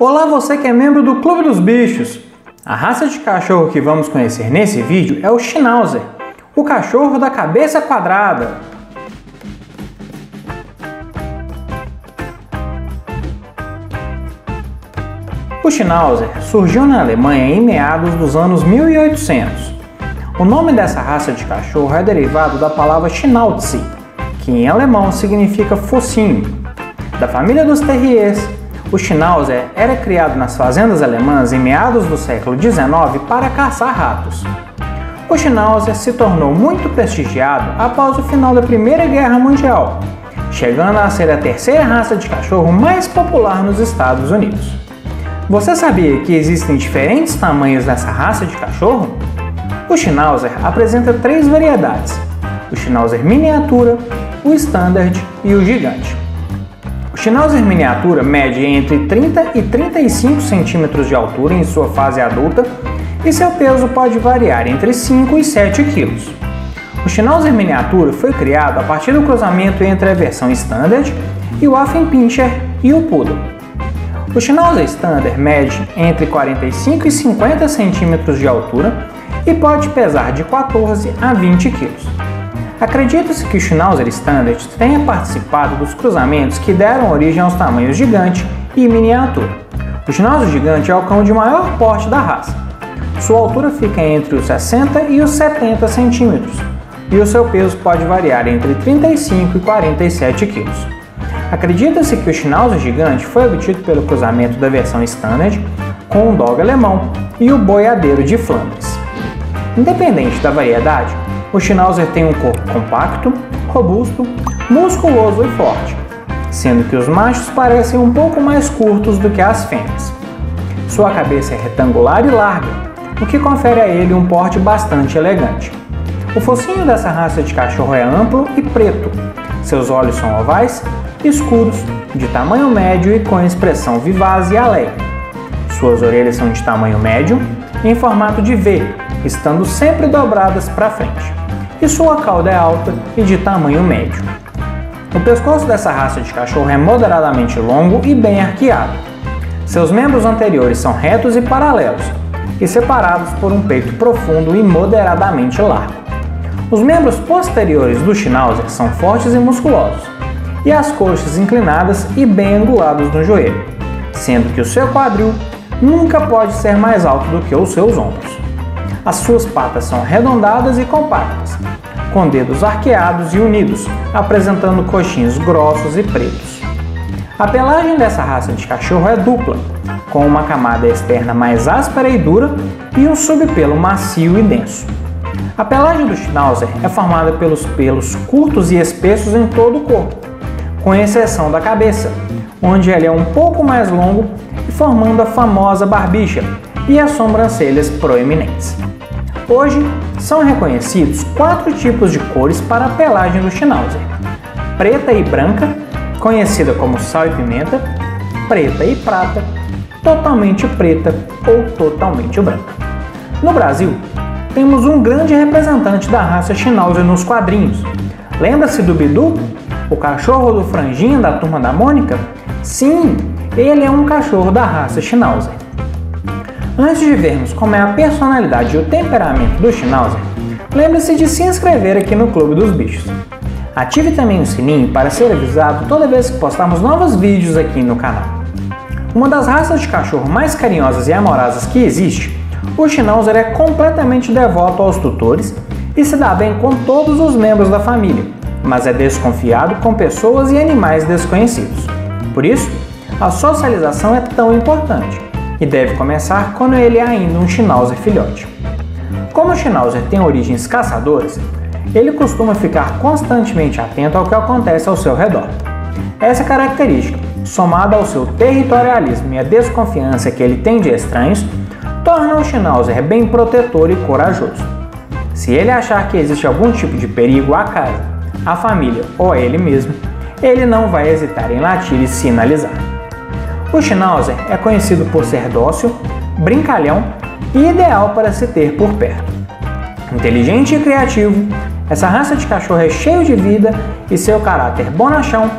Olá você que é membro do Clube dos Bichos! A raça de cachorro que vamos conhecer nesse vídeo é o Schnauzer, o cachorro da cabeça quadrada. O Schnauzer surgiu na Alemanha em meados dos anos 1800. O nome dessa raça de cachorro é derivado da palavra Schnauze, que em alemão significa focinho. Da família dos terriers, o Schnauzer era criado nas fazendas alemãs em meados do século XIX para caçar ratos. O Schnauzer se tornou muito prestigiado após o final da Primeira Guerra Mundial, chegando a ser a terceira raça de cachorro mais popular nos Estados Unidos. Você sabia que existem diferentes tamanhos dessa raça de cachorro? O Schnauzer apresenta três variedades: o Schnauzer miniatura, o Standard e o Gigante. O Schnauzer miniatura mede entre 30 e 35 centímetros de altura em sua fase adulta e seu peso pode variar entre 5 e 7 quilos. O Schnauzer miniatura foi criado a partir do cruzamento entre a versão Standard e o Affenpinscher e o Poodle. O Schnauzer Standard mede entre 45 e 50 centímetros de altura e pode pesar de 14 a 20 quilos. Acredita-se que o Schnauzer Standard tenha participado dos cruzamentos que deram origem aos tamanhos gigante e miniatura. O Schnauzer gigante é o cão de maior porte da raça. Sua altura fica entre os 60 e os 70 centímetros, e o seu peso pode variar entre 35 e 47 kg. Acredita-se que o Schnauzer gigante foi obtido pelo cruzamento da versão Standard com o dog alemão e o boiadeiro de Flandres. Independente da variedade, o Schnauzer tem um corpo compacto, robusto, musculoso e forte, sendo que os machos parecem um pouco mais curtos do que as fêmeas. Sua cabeça é retangular e larga, o que confere a ele um porte bastante elegante. O focinho dessa raça de cachorro é amplo e preto. Seus olhos são ovais, escuros, de tamanho médio e com expressão vivaz e alegre. Suas orelhas são de tamanho médio, em formato de V, estando sempre dobradas para frente e sua cauda é alta e de tamanho médio. O pescoço dessa raça de cachorro é moderadamente longo e bem arqueado. Seus membros anteriores são retos e paralelos, e separados por um peito profundo e moderadamente largo. Os membros posteriores do Schnauzer são fortes e musculosos, e as coxas inclinadas e bem anguladas no joelho, sendo que o seu quadril nunca pode ser mais alto do que os seus ombros. As suas patas são arredondadas e compactas, com dedos arqueados e unidos, apresentando coxinhos grossos e pretos. A pelagem dessa raça de cachorro é dupla, com uma camada externa mais áspera e dura e um subpelo macio e denso. A pelagem do Schnauzer é formada pelos pelos curtos e espessos em todo o corpo, com exceção da cabeça, onde ele é um pouco mais longo e formando a famosa barbicha e as sobrancelhas proeminentes. Hoje, são reconhecidos quatro tipos de cores para a pelagem do Schnauzer: preta e branca, conhecida como sal e pimenta, preta e prata, totalmente preta ou totalmente branca. No Brasil, temos um grande representante da raça Schnauzer nos quadrinhos. Lembra-se do Bidu, o cachorro do franjinho da turma da Mônica? Sim, ele é um cachorro da raça Schnauzer. Antes de vermos como é a personalidade e o temperamento do Schnauzer, lembre-se de se inscrever aqui no Clube dos Bichos. Ative também o sininho para ser avisado toda vez que postarmos novos vídeos aqui no canal. Uma das raças de cachorro mais carinhosas e amorosas que existe, o Schnauzer é completamente devoto aos tutores e se dá bem com todos os membros da família, mas é desconfiado com pessoas e animais desconhecidos. Por isso, a socialização é tão importante e deve começar quando ele é ainda um Schnauzer filhote. Como o Schnauzer tem origens caçadoras, ele costuma ficar constantemente atento ao que acontece ao seu redor. Essa característica, somada ao seu territorialismo e a desconfiança que ele tem de estranhos, torna o Schnauzer bem protetor e corajoso. Se ele achar que existe algum tipo de perigo à casa, à família ou a ele mesmo, ele não vai hesitar em latir e sinalizar. O Schnauzer é conhecido por ser dócil, brincalhão e ideal para se ter por perto. Inteligente e criativo, essa raça de cachorro é cheio de vida e seu caráter bonachão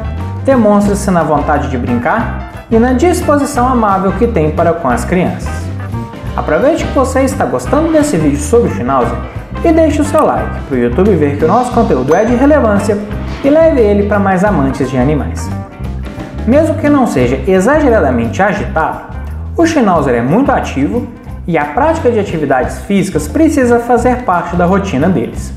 demonstra-se na vontade de brincar, e na disposição amável que tem para com as crianças. Aproveite que você está gostando desse vídeo sobre o Schnauzer e deixe o seu like para o YouTube ver que o nosso conteúdo é de relevância e leve ele para mais amantes de animais. Mesmo que não seja exageradamente agitado, o Schnauzer é muito ativo e a prática de atividades físicas precisa fazer parte da rotina deles.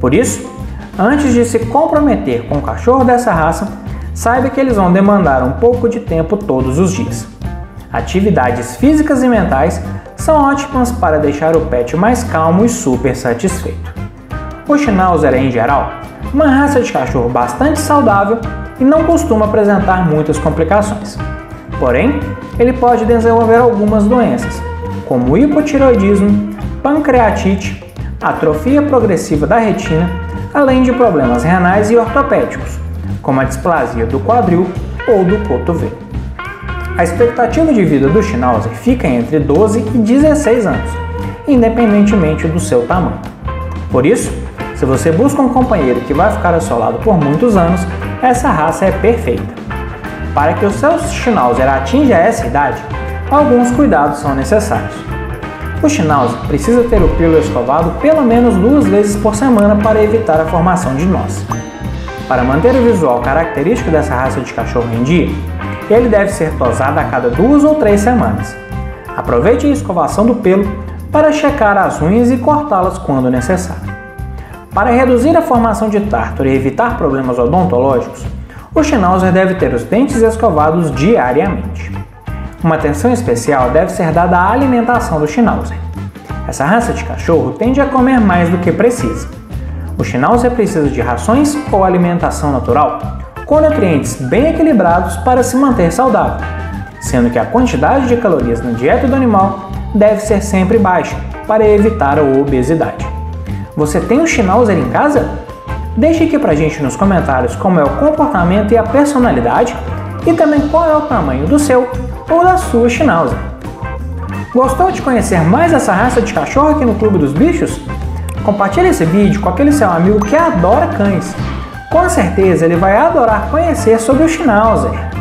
Por isso, antes de se comprometer com o cachorro dessa raça, saiba que eles vão demandar um pouco de tempo todos os dias. Atividades físicas e mentais são ótimas para deixar o pet mais calmo e super satisfeito. O Schnauzer é, em geral, uma raça de cachorro bastante saudável e não costuma apresentar muitas complicações. Porém, ele pode desenvolver algumas doenças, como hipotiroidismo, pancreatite, atrofia progressiva da retina, além de problemas renais e ortopédicos, como a displasia do quadril ou do cotovelo. A expectativa de vida do Schnauzer fica entre 12 e 16 anos, independentemente do seu tamanho. Por isso, se você busca um companheiro que vai ficar ao seu lado por muitos anos, essa raça é perfeita. Para que o seu Schnauzer atinja essa idade, alguns cuidados são necessários. O Schnauzer precisa ter o pelo escovado pelo menos duas vezes por semana para evitar a formação de nós. Para manter o visual característico dessa raça de cachorro em dia, ele deve ser tosado a cada duas ou três semanas. Aproveite a escovação do pelo para checar as unhas e cortá-las quando necessário. Para reduzir a formação de tártaro e evitar problemas odontológicos, o Schnauzer deve ter os dentes escovados diariamente. Uma atenção especial deve ser dada à alimentação do Schnauzer. Essa raça de cachorro tende a comer mais do que precisa. O Schnauzer precisa de rações ou alimentação natural com nutrientes bem equilibrados para se manter saudável, sendo que a quantidade de calorias na dieta do animal deve ser sempre baixa para evitar a obesidade. Você tem um Schnauzer em casa? Deixe aqui pra gente nos comentários como é o comportamento e a personalidade e também qual é o tamanho do seu ou da sua Schnauzer. Gostou de conhecer mais essa raça de cachorro aqui no Clube dos Bichos? Compartilhe esse vídeo com aquele seu amigo que adora cães. Com certeza ele vai adorar conhecer sobre o Schnauzer.